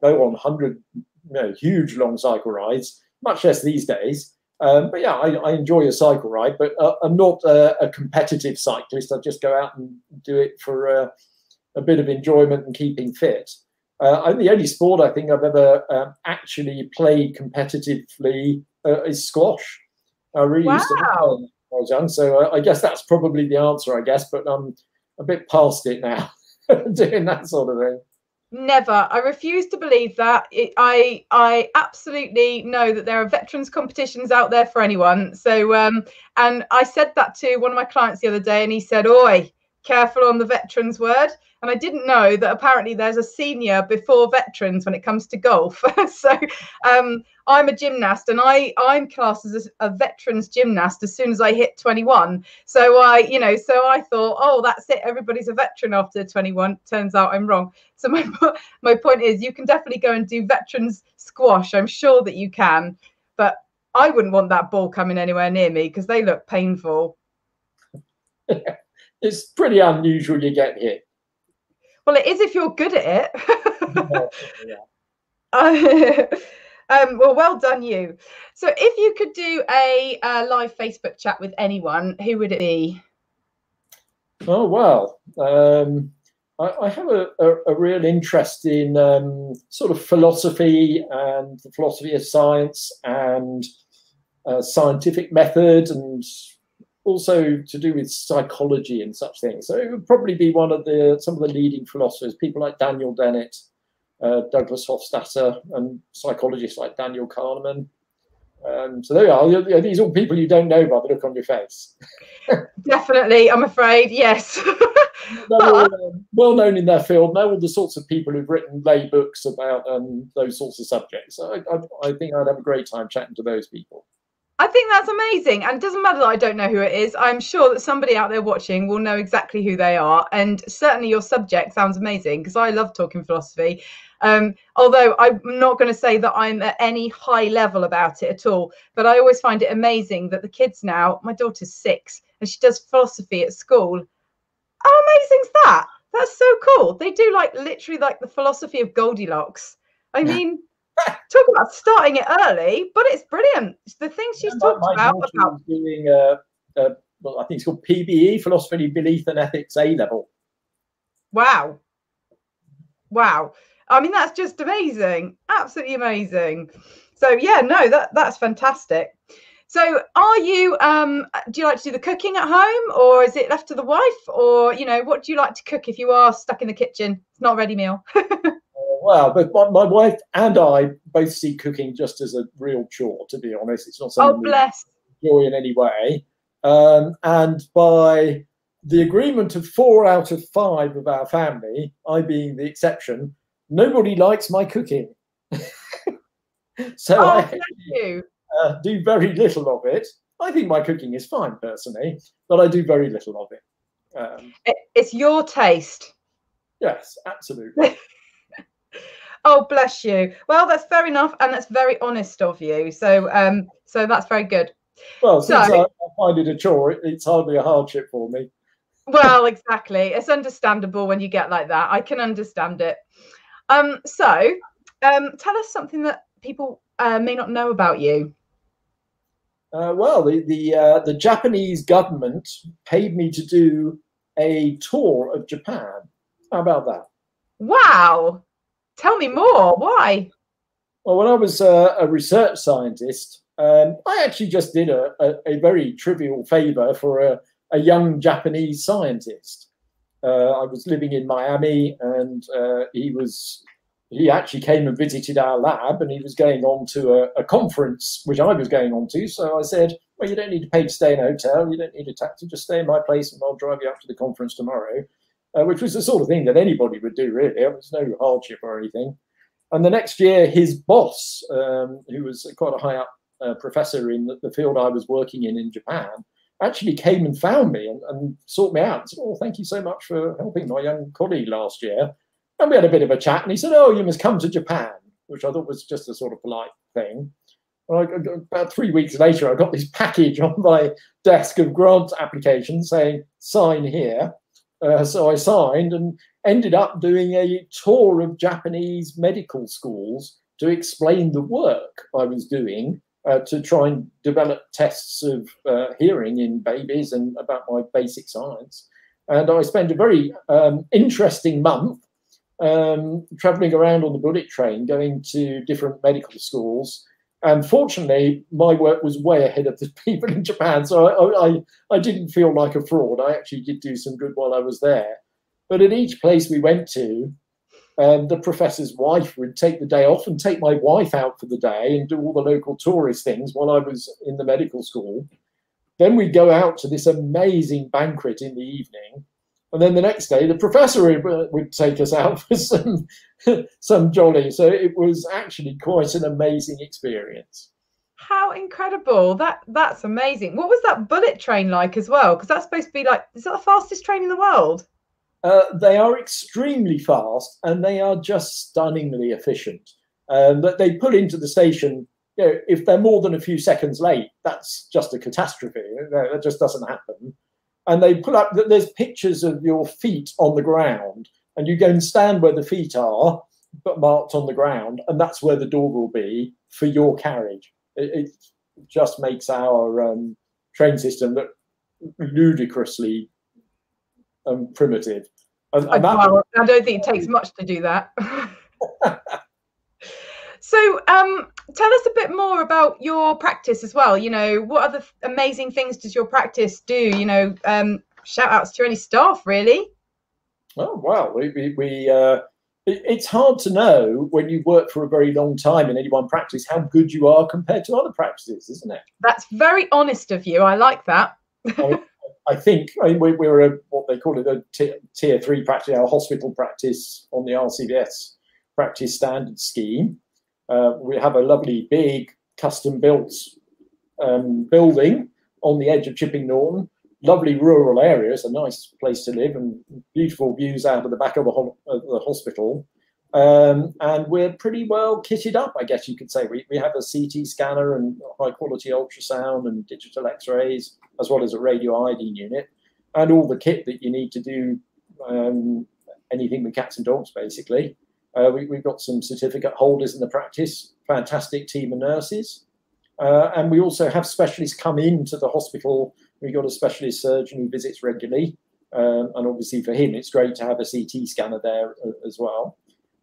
A: go on hundred, you know, huge long cycle rides. Much less these days. Um, but yeah, I, I, enjoy a cycle ride, but uh, I'm not a, a, competitive cyclist. I just go out and do it for uh, a bit of enjoyment and keeping fit. Uh, the only sport I think I've ever um, actually played competitively uh, is squash. I really wow. used to when I was young, so I, I, guess that's probably the answer. I guess, but I'm a bit past it now, [laughs] doing that sort of thing.
B: Never. I refuse to believe that. It, I I absolutely know that there are veterans competitions out there for anyone. So um, and I said that to one of my clients the other day, and he said, "Oi, careful on the veterans word." And I didn't know that apparently there's a senior before veterans when it comes to golf. [laughs] so um, I'm a gymnast and I, I'm classed as a, a, veterans gymnast as soon as I hit 21. So I, you know, so I thought, oh, that's it. Everybody's a veteran after 21. Turns out I'm wrong. So my, [laughs] my point is you can definitely go and do veterans squash. I'm sure that you can. But I wouldn't want that ball coming anywhere near me because they look painful. [laughs]
A: it's pretty unusual you get hit.
B: Well, it is if you're good at it. [laughs] yeah. [laughs] um, well, well done, you. So, if you could do a, a, live Facebook chat with anyone, who would it be?
A: Oh well, um, I, I, have a, a, a, real interest in um, sort of philosophy and the philosophy of science and uh, scientific method and also to do with psychology and such things. So it would probably be one of the some of the leading philosophers, people like Daniel Dennett, uh, Douglas Hofstadter, and psychologists like Daniel Kahneman. Um, so there you are. These are all people you don't know by the look on your face. [laughs]
B: Definitely, I'm afraid, yes. [laughs]
A: They're all, um, well known in their field. They're all the sorts of people who've written lay books about um, those sorts of subjects. I, I, I think I'd have a great time chatting to those people.
B: I think that's amazing. And it doesn't matter that I don't know who it is. I'm sure that somebody out there watching will know exactly who they are. And certainly your subject sounds amazing because I love talking philosophy. Um, although I'm not going to say that I'm at any high level about it at all, but I always find it amazing that the kids now, my daughter's six and she does philosophy at school. How amazing is that? That's so cool. They do like literally like the philosophy of Goldilocks. I mean, [laughs] talk about starting it early, but it's brilliant. The things she's yeah, talked my, my about. about
A: doing, uh, uh, well, I think it's called PBE, Philosophy, Belief and Ethics A level.
B: Wow. Wow. I mean, that's just amazing. Absolutely amazing. So yeah, no, that that's fantastic. So are you um do you like to do the cooking at home or is it left to the wife or you know what do you like to cook if you are stuck in the kitchen? It's not a ready meal. [laughs]
A: well, but my, my, wife and I both see cooking just as a real chore, to be honest. It's not something
B: oh, bless.
A: we enjoy in any way. Um, and by the agreement of four out of five of our family, I being the exception, nobody likes my cooking. [laughs] so
B: oh,
A: I uh, do very little of it. I think my cooking is fine personally, but I do very little of it.
B: Um, it's your taste.
A: Yes, absolutely. [laughs]
B: oh, bless you. Well, that's fair enough, and that's very honest of you. So, um, so that's very good.
A: Well, since so, I, I find it a chore, it's hardly a hardship for me.
B: Well, exactly. It's understandable when you get like that. I can understand it. Um, so, um, tell us something that people uh, may not know about you.
A: Uh, well, the the, uh, the Japanese government paid me to do a tour of Japan. How about that?
B: Wow! Tell me more. Why?
A: Well, when I was uh, a research scientist, um, I actually just did a, a, a very trivial favor for a, a young Japanese scientist. Uh, I was living in Miami, and uh, he was he actually came and visited our lab, and he was going on to a, a, conference which I was going on to. So I said, "Well, you don't need to pay to stay in a hotel. You don't need a taxi. Just stay in my place, and I'll drive you up to the conference tomorrow." Uh, which was the sort of thing that anybody would do, really. It was no hardship or anything. And the next year, his boss, um, who was quite a high up uh, professor in the, the, field I was working in in Japan, actually came and found me and, and sought me out and said, Oh, thank you so much for helping my young colleague last year. And we had a bit of a chat. And he said, Oh, you must come to Japan, which I thought was just a sort of polite thing. I, about three weeks later, I got this package [laughs] on my desk of grant applications saying, Sign here. Uh, so I signed and ended up doing a tour of Japanese medical schools to explain the work I was doing uh, to try and develop tests of uh, hearing in babies and about my basic science. And I spent a very um, interesting month um, traveling around on the bullet train, going to different medical schools. And fortunately, my work was way ahead of the [laughs] people in Japan, so I, I, I didn't feel like a fraud. I actually did do some good while I was there. But at each place we went to, um, the professor's wife would take the day off and take my wife out for the day and do all the local tourist things while I was in the medical school. Then we'd go out to this amazing banquet in the evening. And then the next day, the professor would, would take us out [laughs] for some, some jolly. So it was actually quite an amazing experience.
B: How incredible! That that's amazing. What was that bullet train like as well? Because that's supposed to be like, is that the fastest train in the world?
A: Uh, they are extremely fast and they are just stunningly efficient. Um, that they pull into the station, you know, if they're more than a few seconds late, that's just a catastrophe. That just doesn't happen. And they put up that there's pictures of your feet on the ground, and you go and stand where the feet are, but marked on the ground, and that's where the door will be for your carriage. It, it just makes our um, train system look ludicrously um, primitive.
B: And, and that, I don't think it takes much to do that. [laughs] so, um, tell us a bit more about your practice as well. You know, what other amazing things does your practice do? You know, um, shout outs to any staff, really.
A: Oh, wow. We, we, we uh, it, it's hard to know when you work for a very long time in any one practice how good you are compared to other practices, isn't it?
B: That's very honest of you. I like that.
A: I, I think I mean, we, we're a, what they call it a t- tier three practice, our hospital practice on the RCVS practice standard scheme. Uh, we have a lovely big custom built um, building on the edge of Chipping Norton. Lovely rural area. It's a nice place to live and beautiful views out of the back of the, ho- of the hospital. Um, and we're pretty well kitted up, I guess you could say. We, we have a CT scanner and high quality ultrasound and digital x rays, as well as a radio iodine unit, and all the kit that you need to do um, anything with cats and dogs, basically. Uh, we, have got some certificate holders in the practice, fantastic team of nurses. Uh, and we also have specialists come into the hospital. We've got a specialist surgeon who visits regularly. Um, and obviously, for him, it's great to have a CT scanner there uh, as well.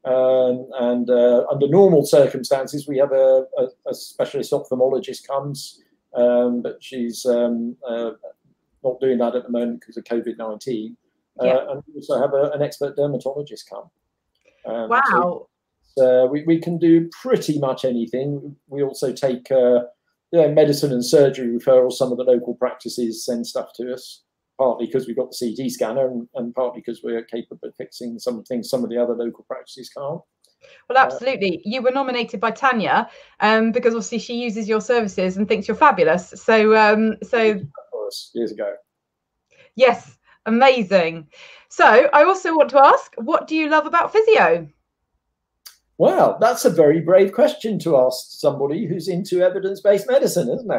A: Um, and uh, under normal circumstances, we have a, a, a specialist ophthalmologist comes, um, but she's um, uh, not doing that at the moment because of COVID 19. Uh, yeah. And we also have a, an expert dermatologist come.
B: Um, wow.
A: So, uh, we, we can do pretty much anything. We also take uh, yeah, medicine and surgery referrals. Some of the local practices send stuff to us partly because we've got the CT scanner and, and partly because we're capable of fixing some things some of the other local practices can't.
B: Well, absolutely. You were nominated by Tanya um, because obviously she uses your services and thinks you're fabulous. So, um, so
A: years ago.
B: Yes, amazing. So, I also want to ask, what do you love about physio?
A: Well, that's a very brave question to ask somebody who's into evidence-based medicine, isn't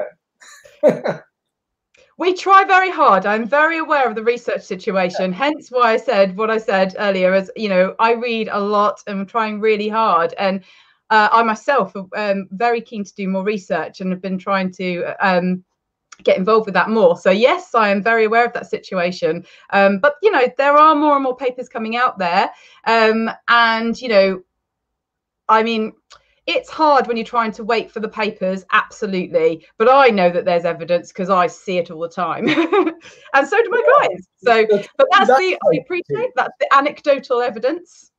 A: it? [laughs]
B: we try very hard. I'm very aware of the research situation, hence why I said what I said earlier. As you know, I read a lot and I'm trying really hard, and uh, I myself am um, very keen to do more research and have been trying to um, get involved with that more. So yes, I am very aware of that situation. Um, but you know, there are more and more papers coming out there, um, and you know, I mean it's hard when you're trying to wait for the papers absolutely. But i know that there's evidence because i see it all the time. [laughs] And so do my guys so but that's, that's the i appreciate that's the anecdotal evidence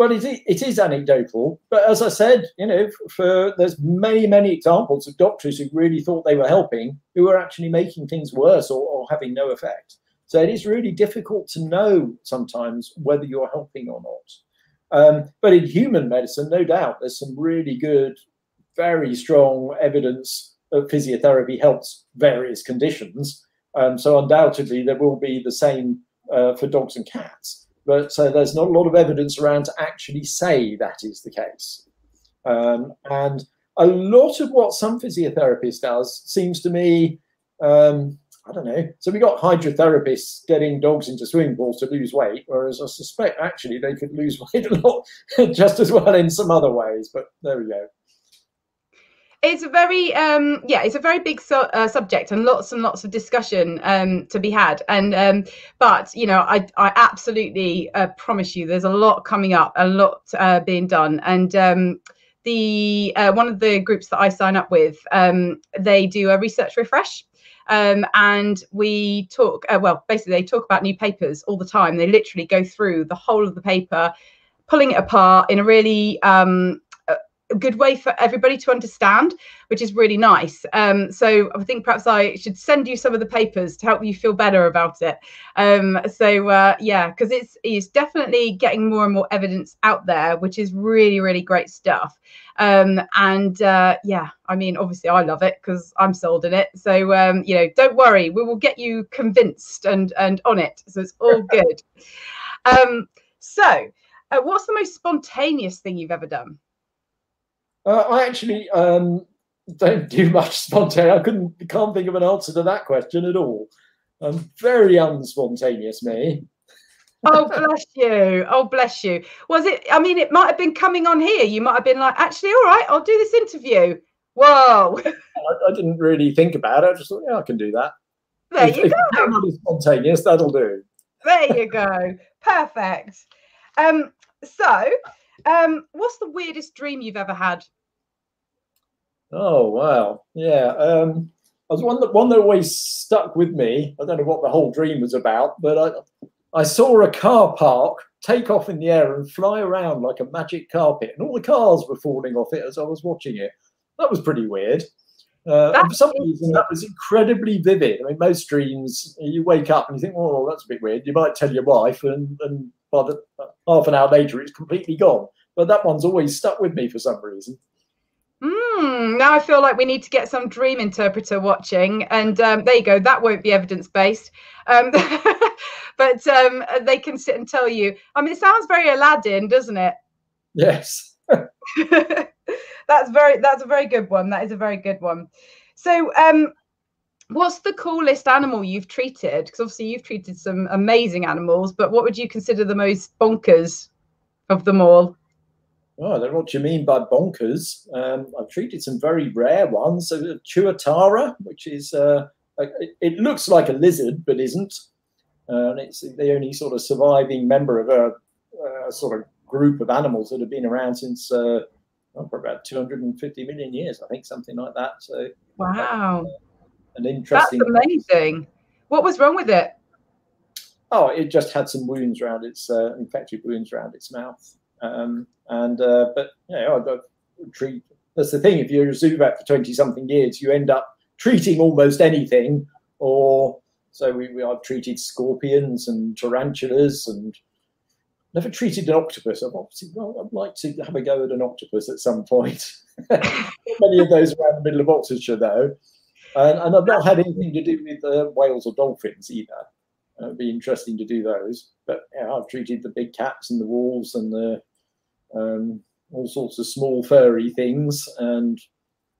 A: well it is, it is anecdotal but as i said you know for there's many many examples of doctors who really thought they were helping who are actually making things worse or, or having no effect so it is really difficult to know sometimes whether you're helping or not um, but in human medicine, no doubt, there's some really good, very strong evidence that physiotherapy helps various conditions. Um, so undoubtedly, there will be the same uh, for dogs and cats. But so there's not a lot of evidence around to actually say that is the case. Um, and a lot of what some physiotherapists does seems to me um, I don't know. So we got hydrotherapists getting dogs into swimming pools to lose weight, whereas I suspect actually they could lose [laughs] weight a lot [laughs] just as well in some other ways. But there we go.
B: It's a very um, yeah, it's a very big su- uh, subject and lots and lots of discussion um, to be had. And um, but you know, I I absolutely uh, promise you, there's a lot coming up, a lot uh, being done, and um, the uh, one of the groups that I sign up with, um, they do a research refresh um, and we talk, uh, well, basically, they talk about new papers all the time. They literally go through the whole of the paper, pulling it apart in a really um, a good way for everybody to understand, which is really nice. Um, so I think perhaps I should send you some of the papers to help you feel better about it. Um, so uh, yeah, because it's it's definitely getting more and more evidence out there, which is really really great stuff. Um, and uh, yeah, I mean, obviously I love it because I'm sold in it. So um, you know, don't worry, we will get you convinced and and on it. So it's all good. [laughs] Um, so, uh, what's the most spontaneous thing you've ever done?
A: Uh, I actually um, don't do much spontaneous. I couldn't can't think of an answer to that question at all. I'm very unspontaneous, me.
B: oh bless you. Oh bless you. Was it i mean it might have been coming on here. You might have been like actually all right i'll do this interview. Whoa. [laughs]
A: I, I, didn't really think about it. I just thought yeah i can do that.
B: There if, you if go.
A: Spontaneous that'll do.
B: There you go. Perfect. Um so um, what's the weirdest dream you've ever had?
A: Oh wow, yeah. Um, I was one that one that always stuck with me. I don't know what the whole dream was about, but I I saw a car park take off in the air and fly around like a magic carpet, and all the cars were falling off it as I was watching it. That was pretty weird. Uh, for some reason, that was incredibly vivid. I mean, most dreams, you wake up and you think, oh, that's a bit weird. You might tell your wife, and, and by the, half an hour later, it's completely gone. But that one's always stuck with me for some reason.
B: Mm, now I feel like we need to get some dream interpreter watching, and um, there you go. That won't be evidence based, um, [laughs] but um, they can sit and tell you. I mean, it sounds very Aladdin, doesn't it?
A: Yes. [laughs]
B: that's very that's a very good one. That is a very good one. So, um, what's the coolest animal you've treated? Because obviously you've treated some amazing animals, but what would you consider the most bonkers of them all?
A: Oh, I don't know what you mean by bonkers. Um, I've treated some very rare ones. So, Tuatara, which is uh, it, it, looks like a lizard but isn't, uh, and it's the only sort of surviving member of a, a, sort of group of animals that have been around since uh, well, for about 250 million years, I think, something like that. So
B: wow,
A: uh, an interesting.
B: That's amazing. What was wrong with it?
A: Oh, it just had some wounds around its uh, infected wounds around its mouth. Um, and uh, but you know, I've treat. That's the thing. If you're a zoo vet for 20 something years, you end up treating almost anything. Or so we, we I've treated scorpions and tarantulas and never treated an octopus. I've obviously, well, I'd like to have a go at an octopus at some point. [laughs] many of those around the middle of Oxfordshire, though. And, and I've not had anything to do with uh, whales or dolphins either. Uh, it'd be interesting to do those. But yeah, I've treated the big cats and the wolves and the um, all sorts of small furry things and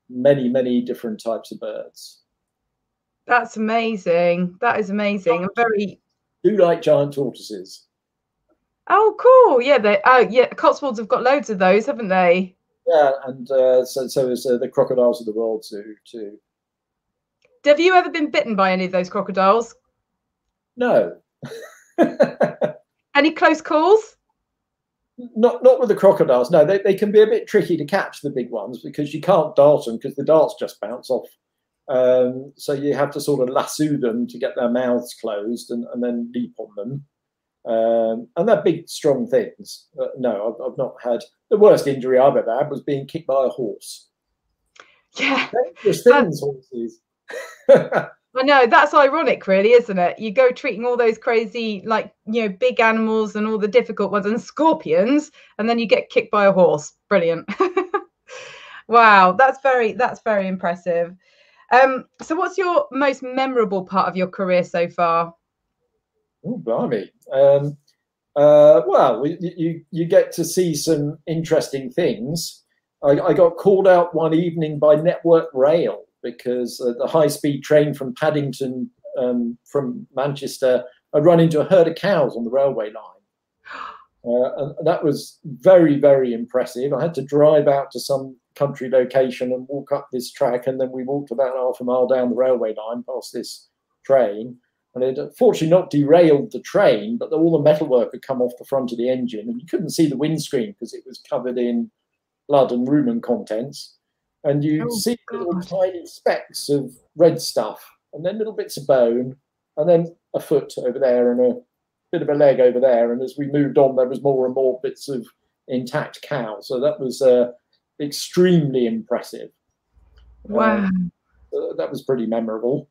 A: many, many different types of birds.
B: That's amazing. That is amazing. I'm very.
A: Do like giant tortoises.
B: Oh, cool! Yeah, they. Oh, yeah. Cotswolds have got loads of those, haven't they?
A: Yeah, and uh, so so is uh, the crocodiles of the world too. Too.
B: Have you ever been bitten by any of those crocodiles?
A: No. [laughs]
B: any close calls?
A: Not not with the crocodiles. No, they, they can be a bit tricky to catch the big ones because you can't dart them because the darts just bounce off. Um, so you have to sort of lasso them to get their mouths closed and, and then leap on them. Um, and they're big, strong things. Uh, no, I've, I've, not had the worst injury I've ever had was being kicked by a horse.
B: Yeah,
A: dangerous things, horses. [laughs]
B: I know that's ironic, really, isn't it? You go treating all those crazy, like you know, big animals and all the difficult ones and scorpions, and then you get kicked by a horse. Brilliant. [laughs] wow, that's very that's very impressive. Um, so, what's your most memorable part of your career so far?
A: Oh, blimey. Um, uh, well, you you get to see some interesting things. I, I got called out one evening by Network Rail because uh, the high speed train from Paddington um, from Manchester had run into a herd of cows on the railway line. [gasps] Uh, and that was very, very impressive. I had to drive out to some country location and walk up this track, and then we walked about half a mile down the railway line past this train. And it fortunately not derailed the train, but all the metalwork had come off the front of the engine, and you couldn't see the windscreen because it was covered in blood and rumen contents and you oh, see God. little tiny specks of red stuff, and then little bits of bone, and then a foot over there and a bit of a leg over there. And as we moved on, there was more and more bits of intact cow. So that was uh, extremely impressive.
B: Wow,
A: um, that was pretty memorable.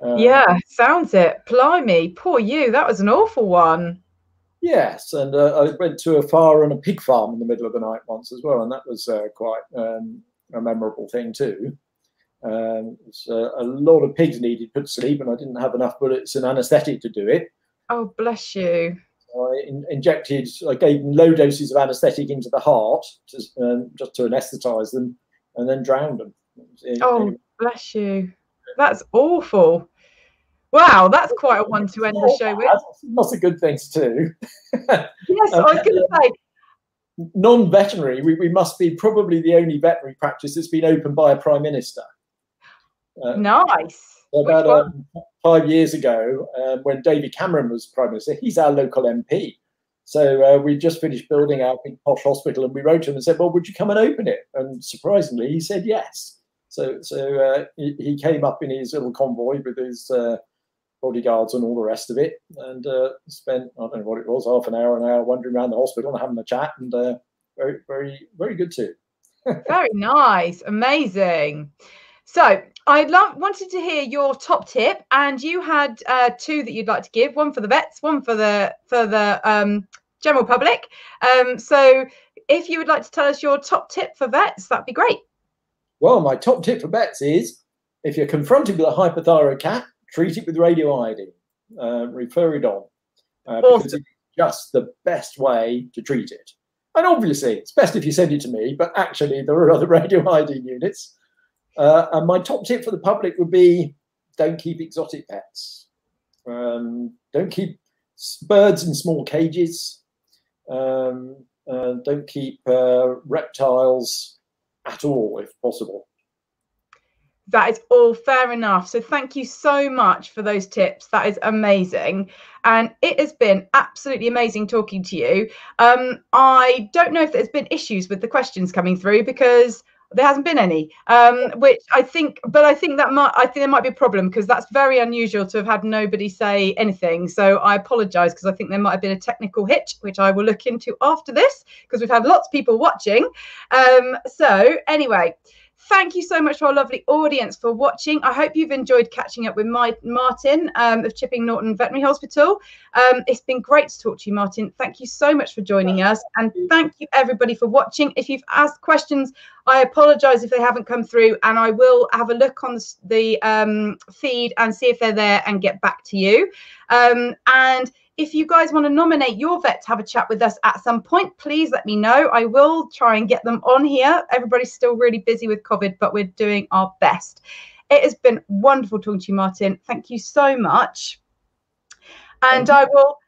B: Um, yeah, sounds it. Blimey, poor you. That was an awful one.
A: Yes, and uh, I went to a fire and a pig farm in the middle of the night once as well, and that was uh, quite um, a memorable thing too. Um, uh, a lot of pigs needed put to sleep, and I didn't have enough bullets and anaesthetic to do it.
B: Oh, bless you.
A: So I in, injected, I gave them low doses of anaesthetic into the heart to, um, just to anaesthetise them, and then drowned them.
B: oh, bless you. That's awful. Wow, that's quite a one to end the show with.
A: Lots of good things too.
B: yes, I was going [laughs] to say
A: non-veterinary, we, we must be probably the only veterinary practice that's been opened by a prime minister.
B: Uh, nice.
A: About um, five years ago, um, when David Cameron was prime minister, he's our local MP. So uh, we just finished building our big posh hospital, and we wrote to him and said, "Well, would you come and open it?" And surprisingly, he said yes. So so uh, he, he, came up in his little convoy with his uh, bodyguards and all the rest of it, and uh, spent I don't know what it was, half an hour, an hour wandering around the hospital and having a chat, and uh, very, very, very good too. [laughs]
B: very nice, amazing. So I love wanted to hear your top tip, and you had uh, two that you'd like to give: one for the vets, one for the for the um, general public. Um, so if you would like to tell us your top tip for vets, that'd be great.
A: Well, my top tip for vets is if you're confronted with a hyperthyroid cat, treat it with radioiodine, uh, refer it on, uh, because it's just the best way to treat it. And obviously, it's best if you send it to me, but actually, there are other [laughs] radioiodine units. Uh, and my top tip for the public would be don't keep exotic pets. Um, don't keep birds in small cages. Um, uh, don't keep uh, reptiles at all, if possible.
B: That is all fair enough. So, thank you so much for those tips. That is amazing. And it has been absolutely amazing talking to you. Um, I don't know if there's been issues with the questions coming through because there hasn't been any um, which i think but i think that might i think there might be a problem because that's very unusual to have had nobody say anything so i apologize because i think there might have been a technical hitch which i will look into after this because we've had lots of people watching um, so anyway thank you so much to our lovely audience for watching. I hope you've enjoyed catching up with my, Martin um, of Chipping Norton Veterinary Hospital. Um, it's been great to talk to you, Martin. Thank you so much for joining us. And thank you, everybody, for watching. If you've asked questions, I apologize if they haven't come through, and I will have a look on the, the um, feed and see if they're there and get back to you. Um, and if you guys want to nominate your vet to have a chat with us at some point, please let me know. I will try and get them on here. Everybody's still really busy with COVID, but we're doing our best. It has been wonderful talking to you, Martin. Thank you so much. And I will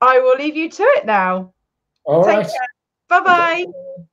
B: I will leave you to it now.
A: All Take right.
B: Bye bye.